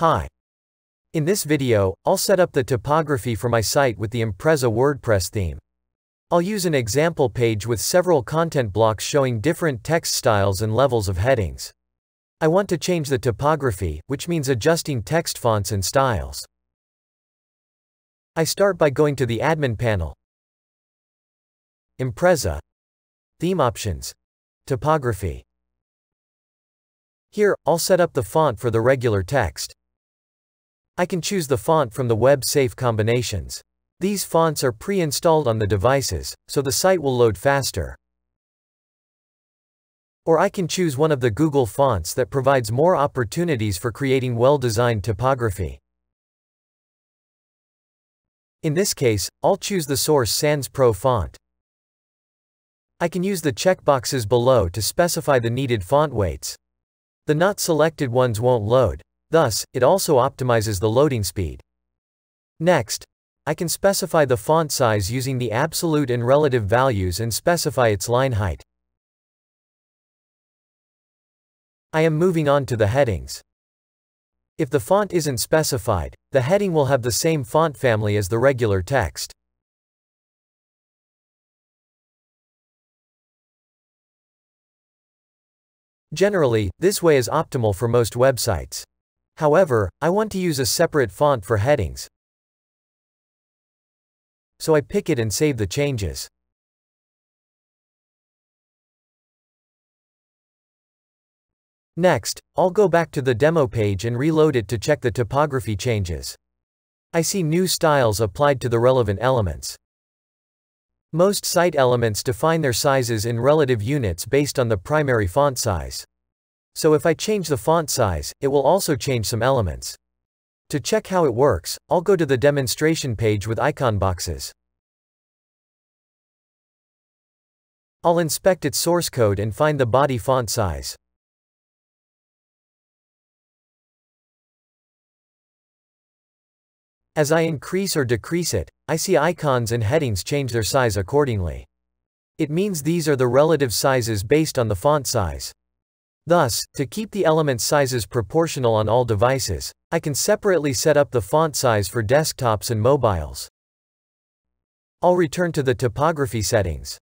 Hi. In this video, I'll set up the typography for my site with the Impreza WordPress theme. I'll use an example page with several content blocks showing different text styles and levels of headings. I want to change the typography, which means adjusting text fonts and styles. I start by going to the admin panel. Impreza. Theme options. Typography. Here, I'll set up the font for the regular text. I can choose the font from the web-safe combinations. These fonts are pre-installed on the devices, so the site will load faster. Or I can choose one of the Google fonts that provides more opportunities for creating well-designed typography. In this case, I'll choose the source Sans Pro font. I can use the checkboxes below to specify the needed font weights. The not selected ones won't load, Thus, it also optimizes the loading speed. Next, I can specify the font size using the absolute and relative values and specify its line height. I am moving on to the headings. If the font isn't specified, the heading will have the same font family as the regular text. Generally, this way is optimal for most websites. However, I want to use a separate font for headings. So I pick it and save the changes. Next, I'll go back to the demo page and reload it to check the typography changes. I see new styles applied to the relevant elements. Most site elements define their sizes in relative units based on the primary font size. So if I change the font size, it will also change some elements. To check how it works, I'll go to the demonstration page with icon boxes. I'll inspect its source code and find the body font size. As I increase or decrease it, I see icons and headings change their size accordingly. It means these are the relative sizes based on the font size. Thus, to keep the element sizes proportional on all devices, I can separately set up the font size for desktops and mobiles. I'll return to the typography settings.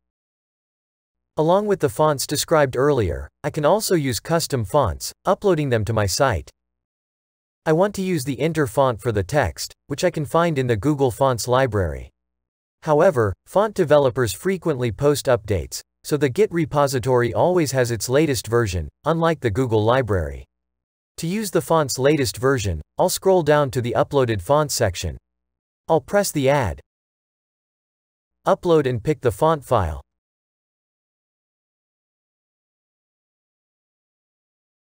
Along with the fonts described earlier, I can also use custom fonts, uploading them to my site. I want to use the Inter font for the text, which I can find in the Google Fonts library. However, font developers frequently post updates, so the Git repository always has its latest version, unlike the Google library. To use the font's latest version, I'll scroll down to the Uploaded Fonts section. I'll press the Add, Upload and pick the font file.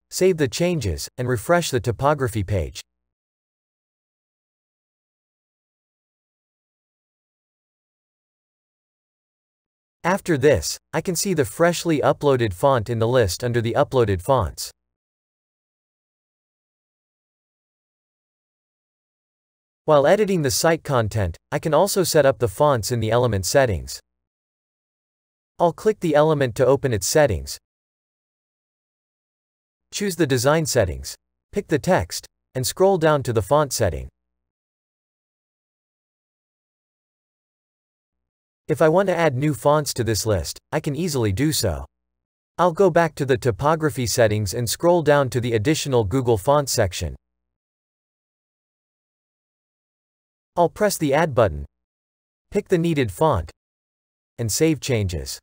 Save the changes, and refresh the typography page. After this, I can see the freshly uploaded font in the list under the uploaded fonts. While editing the site content, I can also set up the fonts in the element settings. I'll click the element to open its settings. Choose the design settings. Pick the text, and scroll down to the font setting. If I want to add new fonts to this list, I can easily do so. I'll go back to the typography settings and scroll down to the additional Google Fonts section. I'll press the Add button, pick the needed font, and save changes.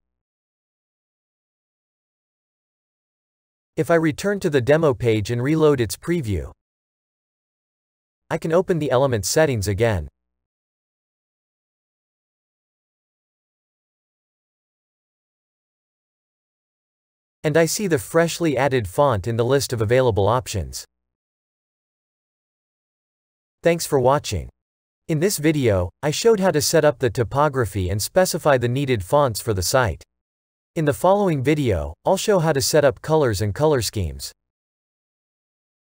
If I return to the demo page and reload its preview, I can open the element settings again. And I see the freshly added font in the list of available options. Thanks for watching. In this video, I showed how to set up the typography and specify the needed fonts for the site. In the following video, I'll show how to set up colors and color schemes.